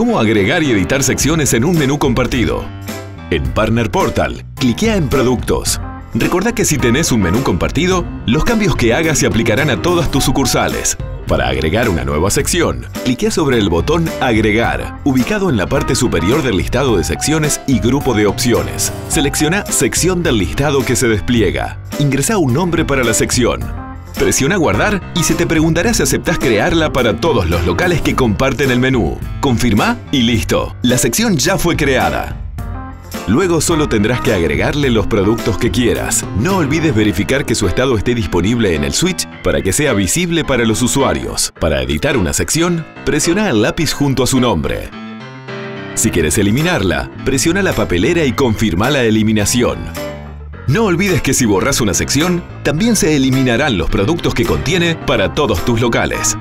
cómo agregar y editar secciones en un menú compartido. En Partner Portal, cliquea en Productos. Recordá que si tenés un menú compartido, los cambios que hagas se aplicarán a todas tus sucursales. Para agregar una nueva sección, cliquea sobre el botón Agregar, ubicado en la parte superior del listado de secciones y grupo de opciones. Selecciona Sección del listado que se despliega. Ingresa un nombre para la sección. Presiona Guardar y se te preguntará si aceptás crearla para todos los locales que comparten el menú. Confirma y listo. La sección ya fue creada. Luego solo tendrás que agregarle los productos que quieras. No olvides verificar que su estado esté disponible en el switch para que sea visible para los usuarios. Para editar una sección, presiona el lápiz junto a su nombre. Si quieres eliminarla, presiona la papelera y confirma la eliminación. No olvides que si borras una sección, también se eliminarán los productos que contiene para todos tus locales.